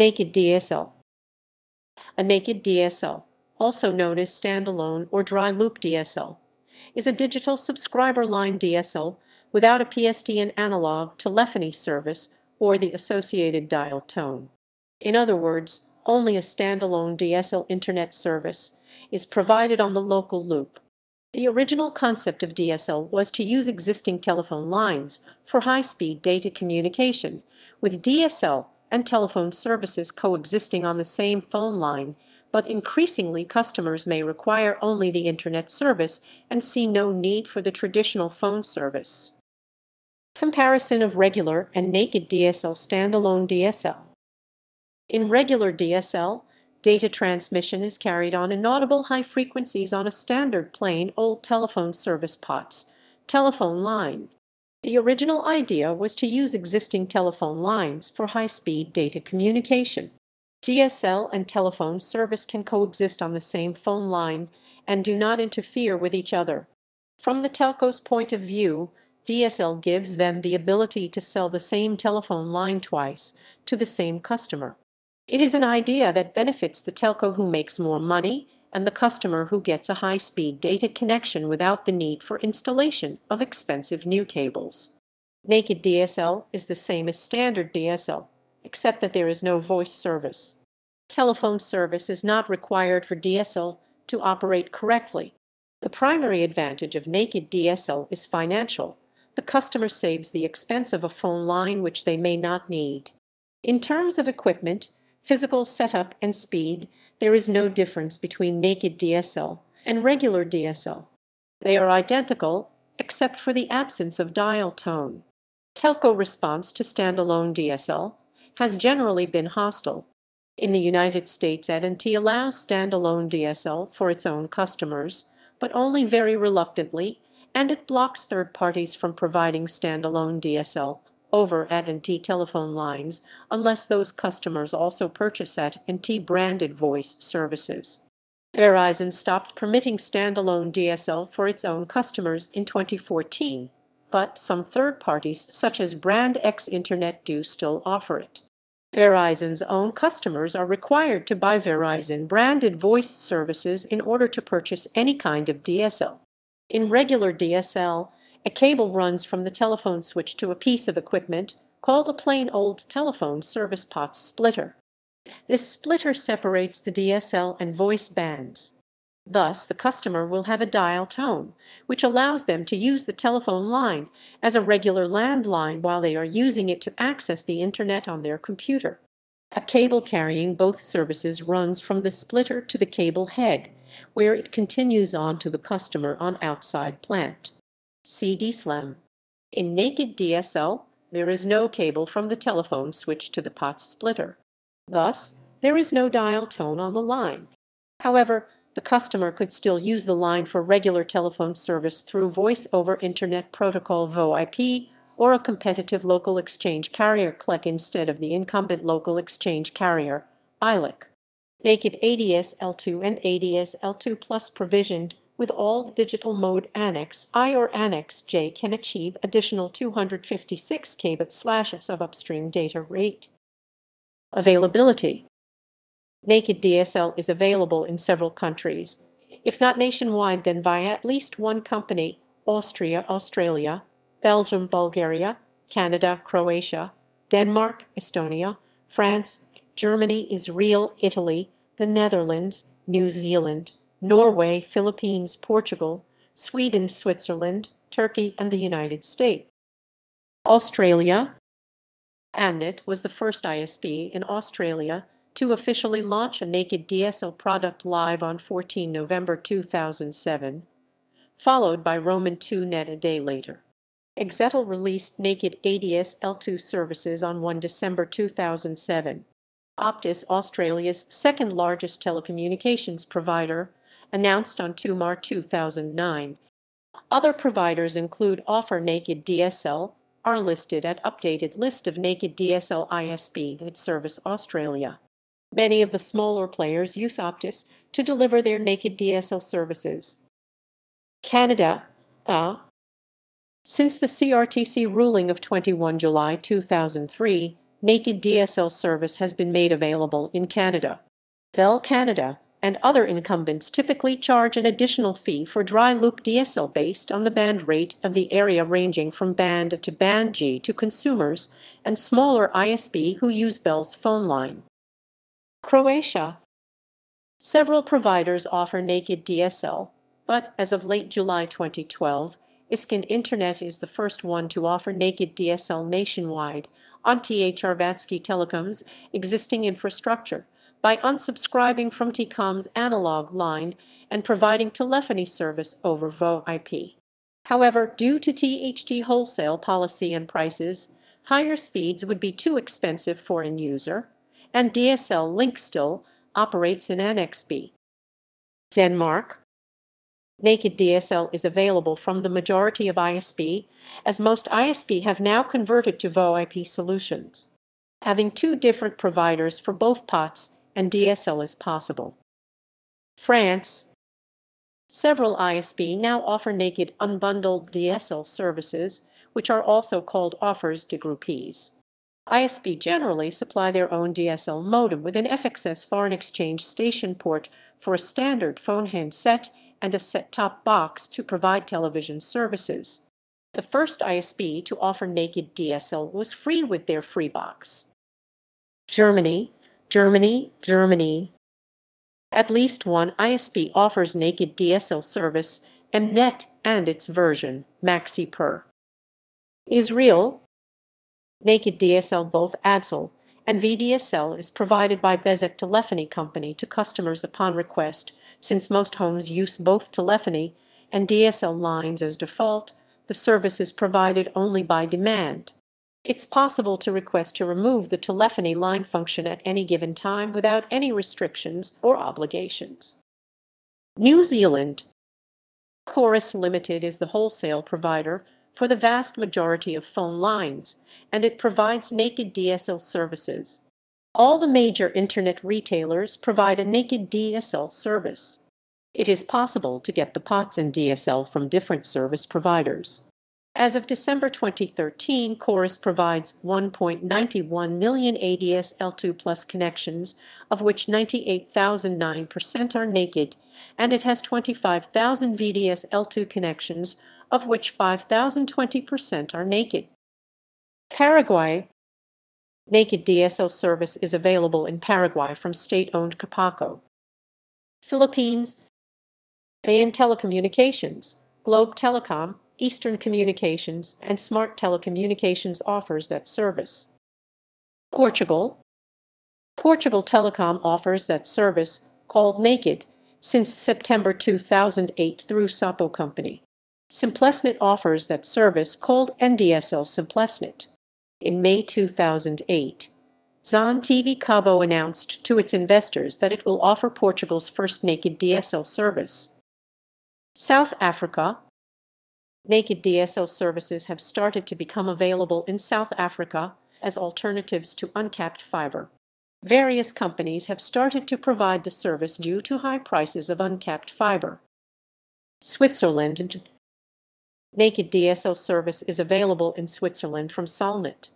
Naked DSL A naked DSL, also known as standalone or dry loop DSL, is a digital subscriber line DSL without a PSTN analog telephony service or the associated dial tone. In other words, only a standalone DSL internet service is provided on the local loop. The original concept of DSL was to use existing telephone lines for high-speed data communication, with DSL and telephone services coexisting on the same phone line, but increasingly customers may require only the internet service and see no need for the traditional phone service. Comparison of regular and naked DSL standalone DSL. In regular DSL, Data transmission is carried on inaudible high frequencies on a standard plain old telephone service POTS telephone line. The original idea was to use existing telephone lines for high-speed data communication. DSL and telephone service can coexist on the same phone line and do not interfere with each other. From the telco's point of view, DSL gives them the ability to sell the same telephone line twice to the same customer. It is an idea that benefits the telco who makes more money and the customer who gets a high-speed data connection without the need for installation of expensive new cables. Naked DSL is the same as standard DSL, except that there is no voice service. Telephone service is not required for DSL to operate correctly. The primary advantage of naked DSL is financial. The customer saves the expense of a phone line which they may not need. In terms of equipment, physical setup and speed, there is no difference between naked DSL and regular DSL. They are identical, except for the absence of dial tone. Telco response to standalone DSL has generally been hostile. In the United States AT&T allows standalone DSL for its own customers, but only very reluctantly, and it blocks third parties from providing standalone DSL over AT&T telephone lines unless those customers also purchase AT&T branded voice services. Verizon stopped permitting standalone DSL for its own customers in 2014, but some third parties such as Brand X Internet do still offer it. Verizon's own customers are required to buy Verizon branded voice services in order to purchase any kind of DSL. In regular DSL, a cable runs from the telephone switch to a piece of equipment called a plain old telephone service pot splitter. This splitter separates the DSL and voice bands. Thus, the customer will have a dial tone, which allows them to use the telephone line as a regular landline while they are using it to access the internet on their computer. A cable carrying both services runs from the splitter to the cable head, where it continues on to the customer on outside plant. CD slam. In naked DSL, there is no cable from the telephone switch to the pot splitter. Thus, there is no dial tone on the line. However, the customer could still use the line for regular telephone service through Voice over Internet Protocol VoIP or a competitive local exchange carrier CLEC instead of the incumbent local exchange carrier, ILEC. Naked ADSL2 and ADSL2 Plus provisioned with all digital mode Annex I or Annex J can achieve additional 256 kbit slashes of upstream data rate. Availability. Naked DSL is available in several countries, if not nationwide then via at least one company, Austria, Australia, Belgium, Bulgaria, Canada, Croatia, Denmark, Estonia, France, Germany, Israel, Italy, the Netherlands, New Zealand, Norway, Philippines, Portugal, Sweden, Switzerland, Turkey, and the United States. Australia Amnet was the first ISP in Australia to officially launch a naked DSL product live on 14 November 2007, followed by Roman 2net a day later. Exetel released naked ADSL2 services on 1 December 2007. Optus, Australia's second largest telecommunications provider, announced on 2 March 2009. Other providers include Offer Naked DSL, are listed at updated list of Naked DSL ISP that service Australia. Many of the smaller players use Optus to deliver their Naked DSL services. Canada, uh, Since the CRTC ruling of 21 July 2003, Naked DSL service has been made available in Canada. Bell Canada and other incumbents typically charge an additional fee for dry loop DSL based on the band rate of the area ranging from band to band G to consumers and smaller ISP who use Bell's phone line. Croatia Several providers offer naked DSL, but as of late July 2012, Iskon Internet is the first one to offer naked DSL nationwide on TH Hrvatski Telekom's existing infrastructure by unsubscribing from T-Com's analog line and providing telephony service over VoIP. However, due to THT wholesale policy and prices, higher speeds would be too expensive for an user, and DSL Link still operates in Annex B. Denmark Naked DSL is available from the majority of ISP, as most ISP have now converted to VoIP solutions. Having two different providers for both POTS and DSL is possible. France Several ISP now offer naked unbundled DSL services, which are also called offers de groupies. ISP generally supply their own DSL modem with an FXS foreign exchange station port for a standard phone handset and a set-top box to provide television services. The first ISP to offer naked DSL was Free with their Freebox. Germany, Germany, Germany. At least one ISP offers naked DSL service, Mnet and its version, MaxiPer. Israel, Naked DSL both ADSL and VDSL is provided by Bezeq Telephony Company to customers upon request, since most homes use both telephony and DSL lines as default, the service is provided only by demand. It's possible to request to remove the telephony line function at any given time without any restrictions or obligations. New Zealand Chorus Limited is the wholesale provider for the vast majority of phone lines, and it provides naked DSL services. All the major internet retailers provide a naked DSL service. It is possible to get the POTS and DSL from different service providers. As of December 2013, Chorus provides 1.91 million ADSL2 Plus connections, of which 98,009% are naked, and it has 25,000 VDSL2 connections, of which 5,020% are naked. Paraguay Naked DSL service is available in Paraguay from state-owned Copaco. Philippines Bayan Telecommunications, Globe Telecom, Eastern Communications, and Smart Telecommunications offers that service. Portugal Portugal Telecom offers that service, called Naked, since September 2008 through Sapo Company. Simplesnet offers that service called NDSL Simplesnet. In May 2008, Zon TV Cabo announced to its investors that it will offer Portugal's first naked DSL service. South Africa Naked DSL services have started to become available in South Africa as alternatives to uncapped fiber. Various companies have started to provide the service due to high prices of uncapped fiber. Switzerland Naked DSL service is available in Switzerland from Solnet.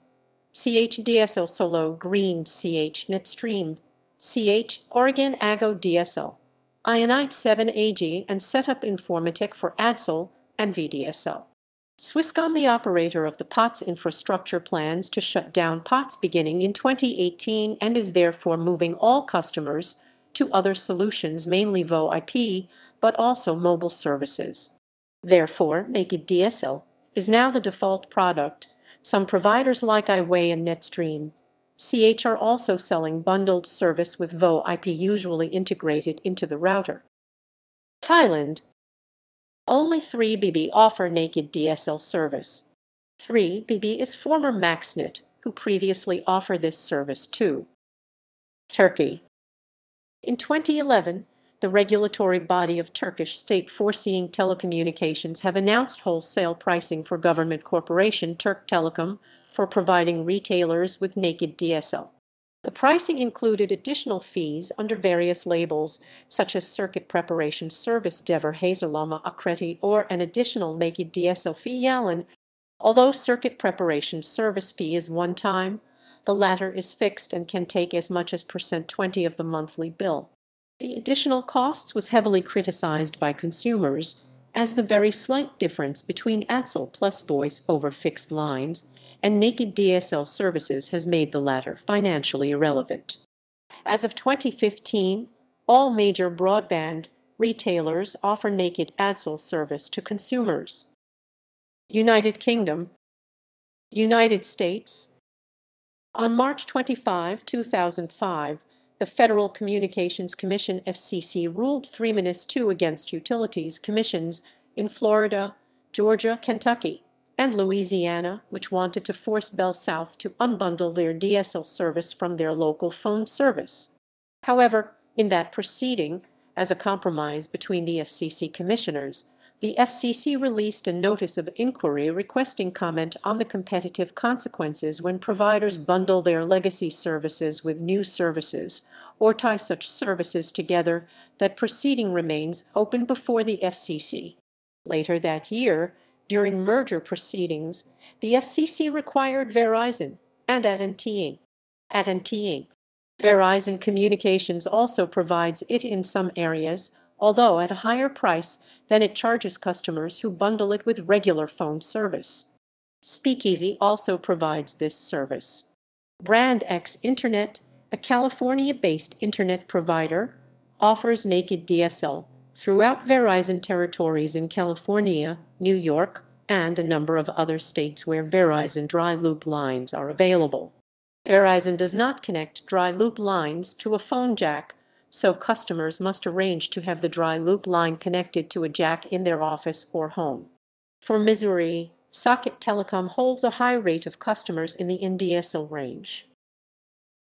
CHDSL Solo Green CH Netstream CH Oregon Ago DSL Ionite 7 AG and setup Informatec for ADSL and VDSL. Swisscom, the operator of the POTS infrastructure, plans to shut down POTS beginning in 2018 and is therefore moving all customers to other solutions, mainly VoIP, but also mobile services. Therefore, Naked DSL is now the default product. Some providers like iWay and Netstream CH are also selling bundled service with VoIP usually integrated into the router. Thailand Only 3BB offer naked DSL service. 3BB is former MaxNet, who previously offered this service too. Turkey In 2011, the regulatory body of Turkish state foreseeing telecommunications have announced wholesale pricing for government corporation Turk Telecom for providing retailers with naked DSL. The pricing included additional fees under various labels, such as circuit preparation service Devre Hazırlama Ücreti or an additional naked DSL fee Yalın. Although circuit preparation service fee is one time, The latter is fixed and can take as much as percent 20 of the monthly bill. The additional costs was heavily criticized by consumers, as the very slight difference between ADSL plus voice over fixed lines and naked DSL services has made the latter financially irrelevant. As of 2015, all major broadband retailers offer naked ADSL service to consumers. United Kingdom United States On March 25, 2005, the Federal Communications Commission FCC ruled 3-2 against utilities commissions in Florida, Georgia, Kentucky, and Louisiana, which wanted to force BellSouth to unbundle their DSL service from their local phone service. However, in that proceeding, as a compromise between the FCC commissioners, the FCC released a notice of inquiry requesting comment on the competitive consequences when providers bundle their legacy services with new services or tie such services together. That proceeding remains open before the FCC. Later that year, during merger proceedings, the FCC required Verizon and AT&T AT&T Verizon Communications also provides it in some areas, although at a higher price than it charges customers who bundle it with regular phone service. Speakeasy also provides this service. Brand X Internet, a California-based internet provider, offers naked DSL throughout Verizon territories in California, New York, and a number of other states where Verizon dry loop lines are available. Verizon does not connect dry loop lines to a phone jack, so customers must arrange to have the dry loop line connected to a jack in their office or home. For Missouri, Socket Telecom holds a high rate of customers in the NDSL range.